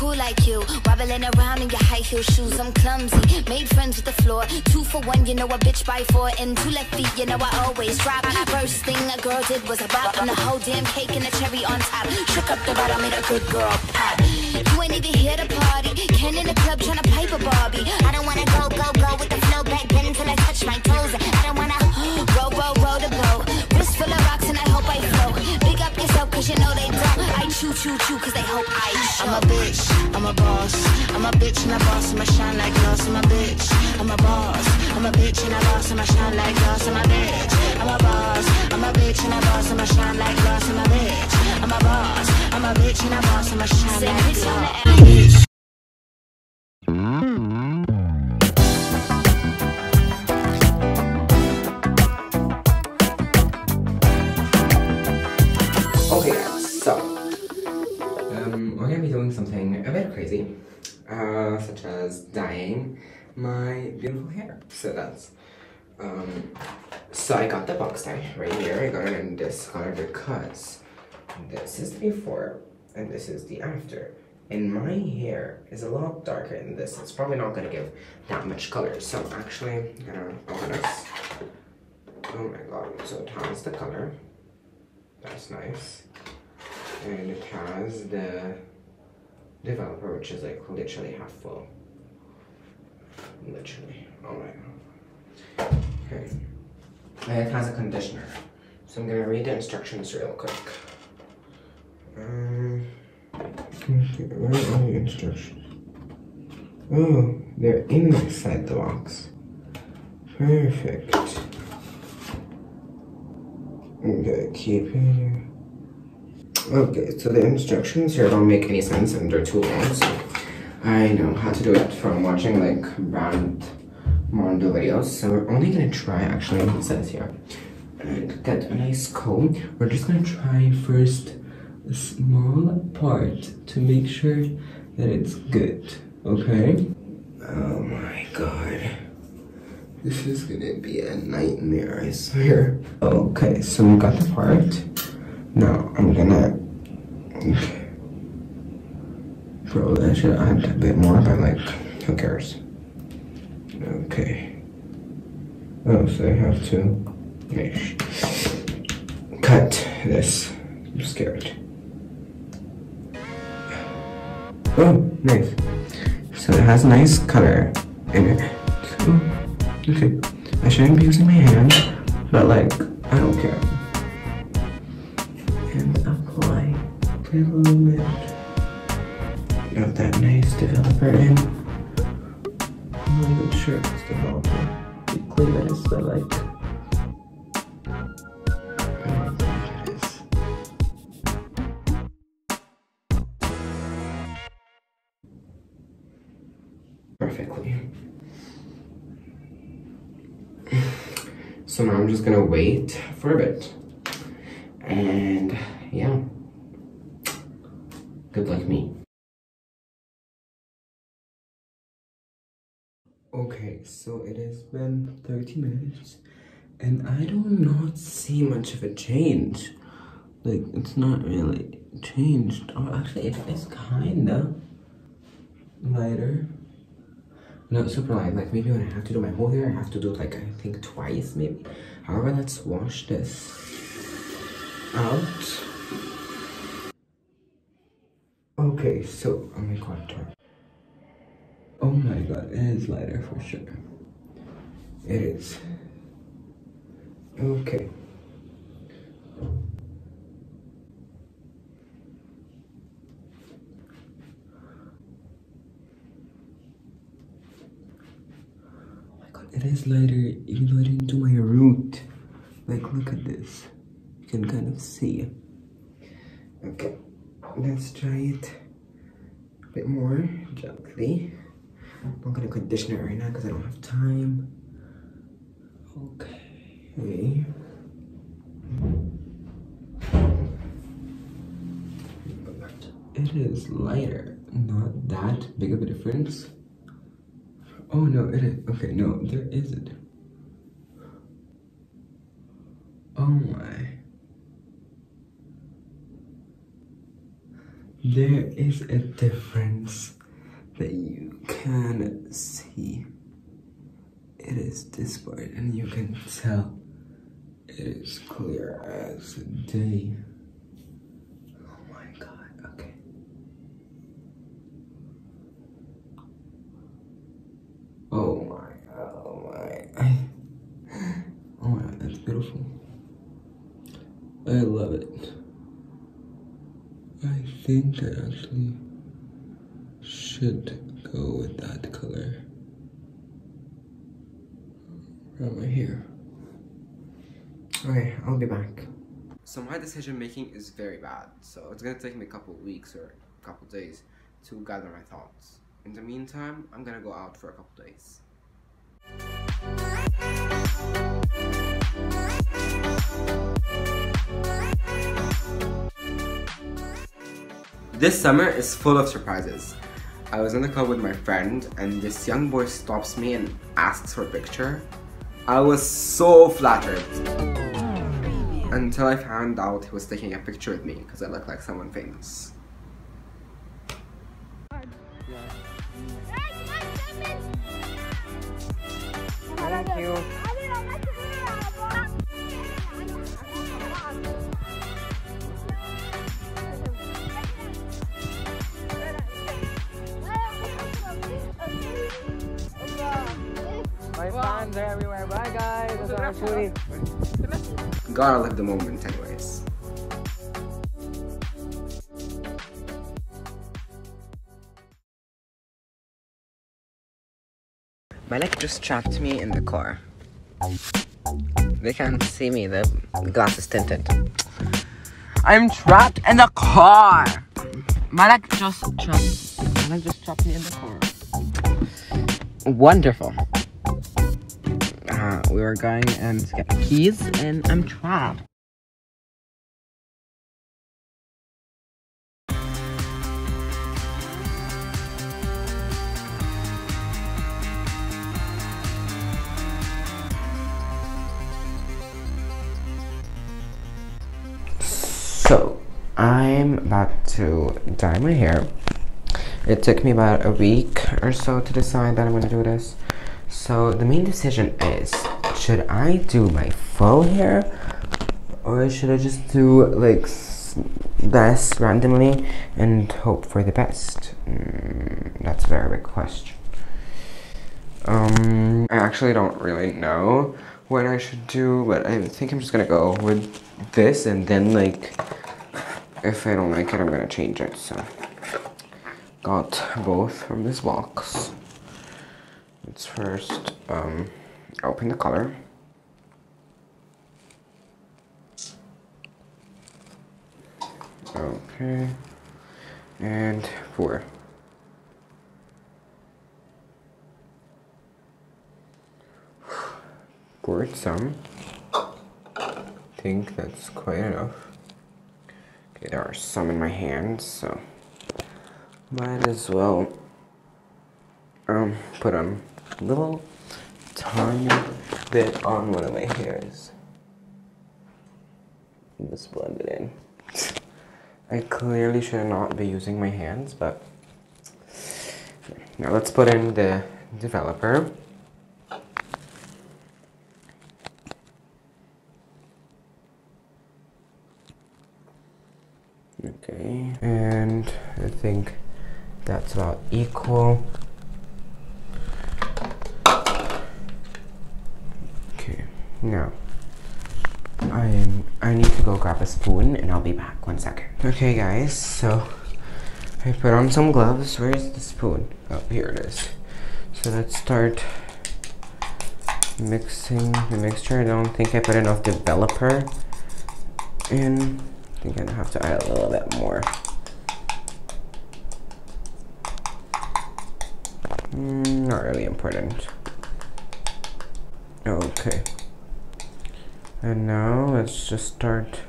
cool like you. Wobbling around in your high heel shoes, I'm clumsy. Made friends with the floor. Two for one, you know a bitch by four. And two left feet, you know I always drop. First thing a girl did was a bop. And the whole damn cake and the cherry on top. Shook up the bottom, made a good girl pop. You ain't even here to party. Ken in the club tryna pipe a Barbie. I don't wanna go, go, go with the flow back then until I touch my toes. Choo choo choo cause they hope I show. I'm a bitch, I'm a boss. I'm a bitch and a boss, I'ma shine like glass. I'm a bitch, I'm a boss. I'm a bitch and a boss, I'ma shine like glass. I'm a bitch, I'm a boss. I'm a bitch and a boss, I'ma shine like glass. I'm a bitch, I'm a boss. I'm a bitch and a boss, I'ma shine like glass. Crazy, uh, such as dyeing my beautiful hair. So that's um, so I got the box dye right here. I got it in this color because this is the before and this is the after. And my hair is a lot darker than this. It's probably not gonna give that much color. So actually, I'm gonna open this. Oh my god! So it has the color. That's nice. And it has the developer, which is like literally half full. Literally. Oh my god. Okay. And it has a conditioner. So I'm gonna read the instructions real quick. Um, where are the instructions? Oh, they're inside the box. Perfect. Okay, keep it. Okay, so the instructions here don't make any sense and they're too long, so I know how to do it from watching like Brad Mondo videos. So we're only gonna try actually it says here. Get a nice comb. We're just gonna try first a small part to make sure that it's good. Okay? Oh my god. This is gonna be a nightmare, I swear. Okay, so we got the part. Now I'm gonna. Bro, that should add a bit more, but like, who cares? Okay. Oh, so I have to. Okay. Cut this. I'm scared. Oh, nice. So it has a nice color in it. Okay. I shouldn't be using my hand, but like, I don't care. A little bit of that nice developer in. I'm not even sure if it's developer. They claim it is, but like. I don't think it is. Perfectly. So now I'm just gonna wait for a bit. And yeah. Good luck me. Okay, so it has been 30 minutes and I do not see much of a change. Like, it's not really changed. Oh, actually, it is kinda lighter. Not super light. Like, maybe when I have to do my whole hair, I have to do it, like, I think twice, maybe. However, let's wash this out. Okay, so, oh my god, turn. Oh my god, it is lighter for sure. It is. Okay. Oh my god, it is lighter even though I didn't do my root. Like, look at this. You can kind of see. Okay, let's try it a bit more gently. I'm not gonna condition it right now because I don't have time. Okay. It is lighter, not that big of a difference. Oh no, it is. Okay, no, there isn't. Oh my. There is a difference that you can see. It is this part and you can tell it is clear as day. Oh my god, okay. Oh my, oh my. Oh my god, that's beautiful. I love it. I think I actually should go with that color around my hair. Okay, I'll be back. So my decision making is very bad, so it's gonna take me a couple weeks or a couple days to gather my thoughts. In the meantime, I'm gonna go out for a couple days. This summer is full of surprises. I was in the club with my friend and this young boy stops me and asks for a picture. I was so flattered. Until I found out he was taking a picture with me because I look like someone famous. Gotta live the moment anyways. My just trapped me in the car. They can't see me, the glass is tinted. I'm trapped in the car! My just trapped my just trapped me in the car. Wonderful. Uh, we were going and get the keys and I'm trapped. So, I'm about to dye my hair. It took me about a week or so to decide that I'm gonna do this. So, the main decision is should I do my full hair or should I just do like this randomly and hope for the best? Mm, that's a very big question. Um, I actually don't really know what I should do, but I think I'm just gonna go with this and then like if I don't like it, I'm gonna change it. So got both from this box. Let's first um, open the color. Okay, and four. Poured some. think that's quite enough. Okay, there are some in my hands, so might as well um put a little tiny bit on one of my hairs. And Just blend it in. I clearly should not be using my hands, but now let's put in the developer. Okay, and I think that's about equal. Okay, now I am. I need to go grab a spoon, and I'll be back. One second. Okay, guys. So I put on some gloves. Where's the spoon? Oh, here it is. So let's start mixing the mixture. I don't think I put enough developer in. I think I'm gonna have to add a little bit more. Mm, not really important. Okay. And now let's just start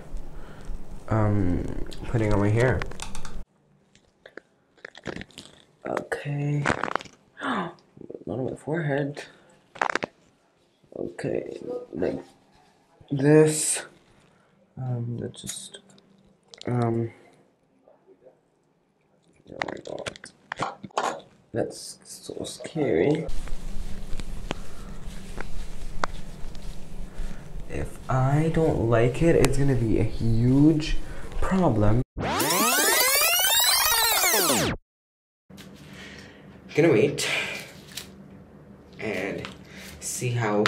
um, putting on my hair. Okay. Not on my forehead. Okay, like this. Um, let's just um. Oh my god, that's so scary. If I don't like it, it's gonna be a huge problem. Gonna wait and see how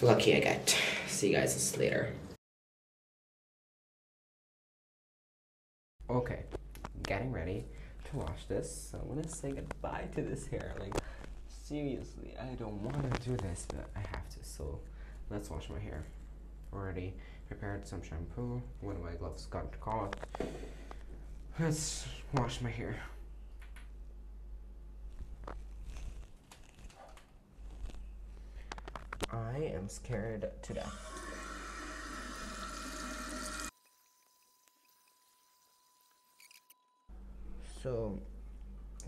lucky I get. See you guys later. Okay, getting ready to wash this. So I'm gonna say goodbye to this hair. Like, seriously, I don't want to do this, but I have to. So let's wash my hair. Already prepared some shampoo. One of my gloves got caught. Let's wash my hair. I am scared to death. So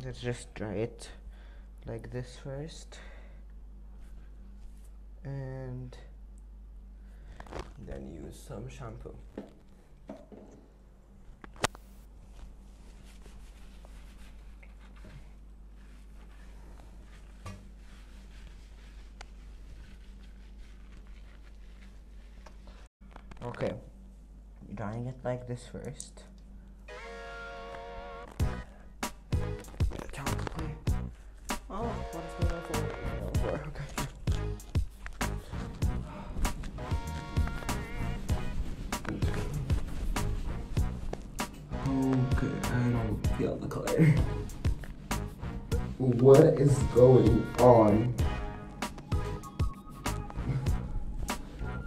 let's just dry it like this first and then use some shampoo. Okay, drying it like this first. Is going on?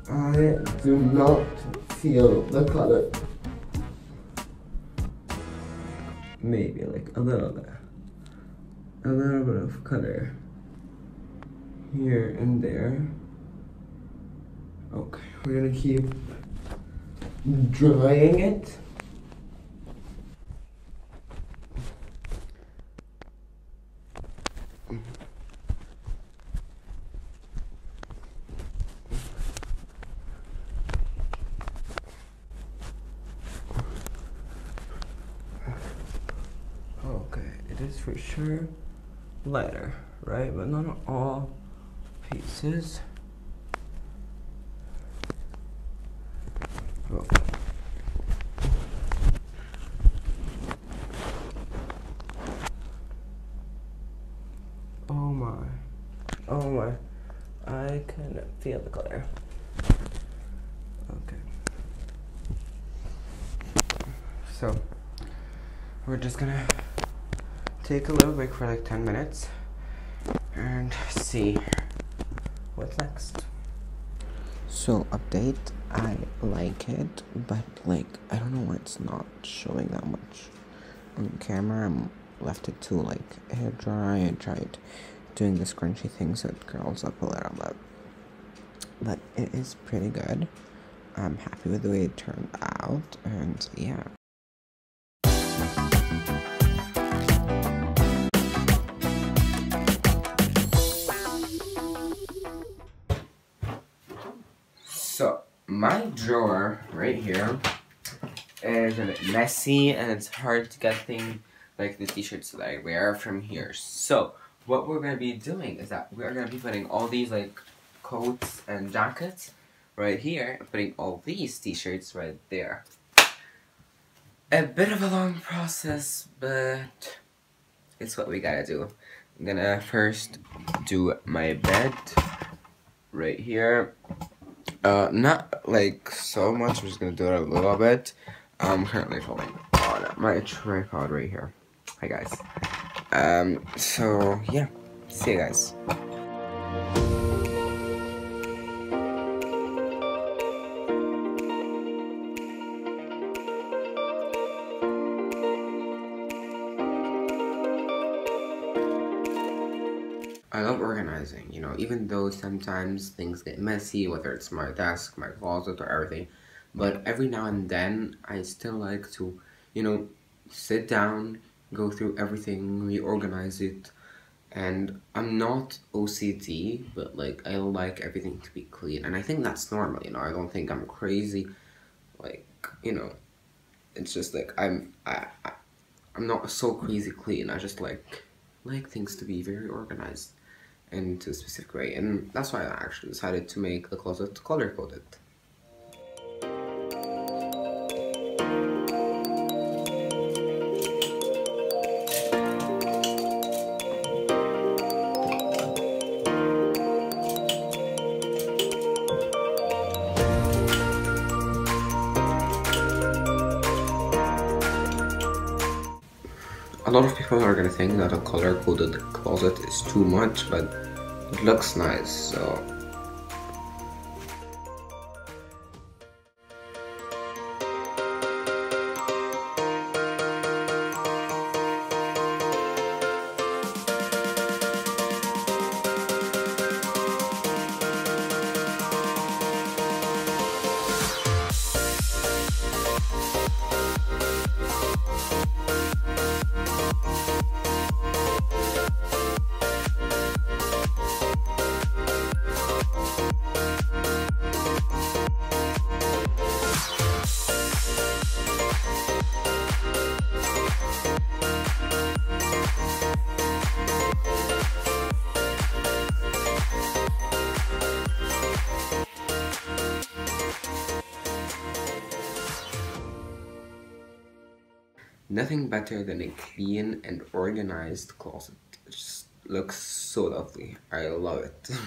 I do not feel the color. Maybe like a little bit. A little bit of color here and there. Okay, we're gonna keep drying it. Okay, it sure lighter, right? But not all pieces. Oh. Oh my. Oh my. I can feel the color. Okay. So, we're just gonna take a little break for like 10 minutes and see what's next. So, update I like it, but like, I don't know why it's not showing that much on camera. I left it to like hair dry and tried doing the scrunchy thing so it curls up a little bit. But it is pretty good. I'm happy with the way it turned out, and yeah. Drawer right here is a bit messy and it's hard to get things like the t-shirts that I wear from here. So, what we're going to be doing is that we're going to be putting all these like coats and jackets right here and putting all these t-shirts right there. A bit of a long process, but it's what we gotta do. I'm gonna first do my bed right here. Uh, not like so much. I'm just gonna do it a little bit. I'm currently filming on my tripod right here. Hi guys. Um. So yeah. See you guys. I love organizing, you know, even though sometimes things get messy, whether it's my desk, my closet, or everything. But every now and then, I still like to, you know, sit down, go through everything, reorganize it. And I'm not OCD, but like, I like everything to be clean. And I think that's normal, you know, I don't think I'm crazy. Like, you know, it's just like, I'm, I, I I'm not so crazy clean. I just like like things to be very organized into a specific way, and that's why I actually decided to make the closet color coded. Lot of people are gonna think that a color coded closet is too much, but it looks nice, so Nothing better than a clean and organized closet. It just looks so lovely. I love it.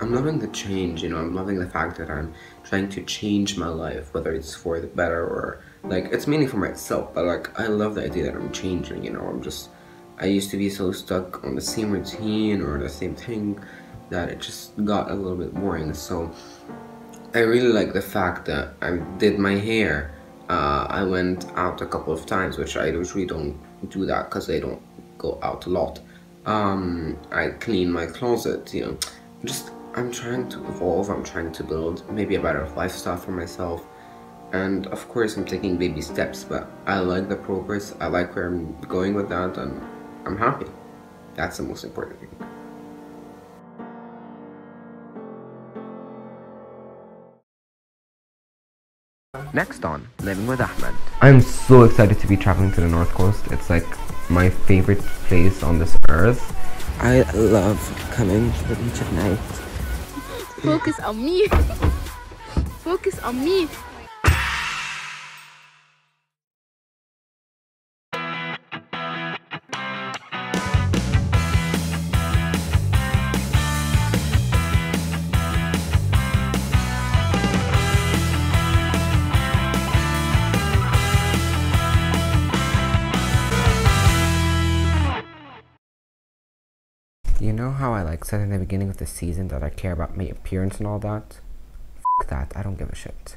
I'm loving the change, you know, I'm loving the fact that I'm trying to change my life, whether it's for the better or like it's mainly for myself, but like I love the idea that I'm changing, you know, I'm just I used to be so stuck on the same routine or the same thing that it just got a little bit boring. So I really like the fact that I did my hair. Uh, I went out a couple of times, which I usually don't do that because I don't go out a lot. Um, I clean my closet, you know. Just I'm trying to evolve. I'm trying to build maybe a better lifestyle for myself. And of course, I'm taking baby steps, but I like the progress. I like where I'm going with that, and I'm happy. That's the most important thing. Next on Living with Ahmed. I'm so excited to be traveling to the North Coast. It's like my favorite place on this earth. I love coming to the beach at night. Focus on me. Focus on me. How I like said in the beginning of the season that I care about my appearance and all that? F that, I don't give a shit.